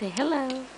Say hello.